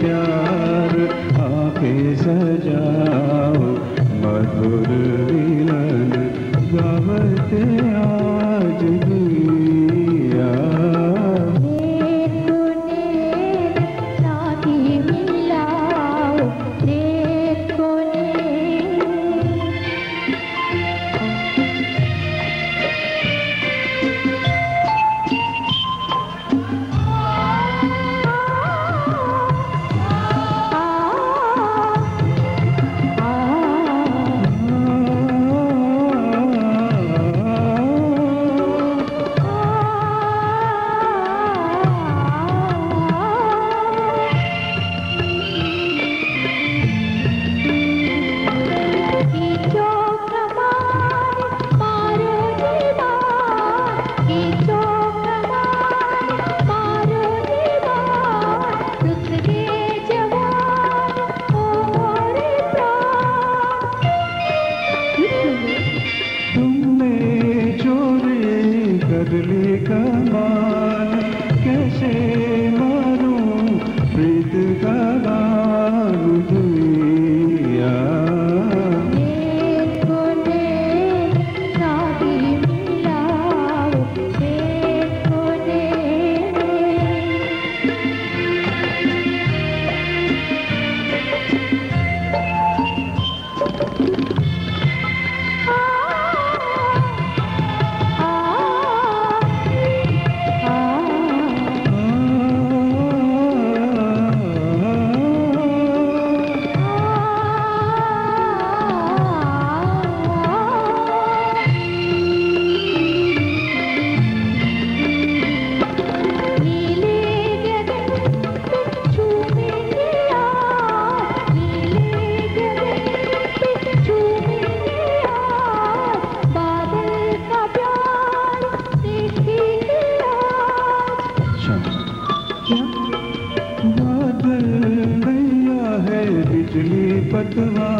प्यार आके सजाओ सजा मधुरी बाते ली कमान कैसे मारूं प्रीत का பட்டுவா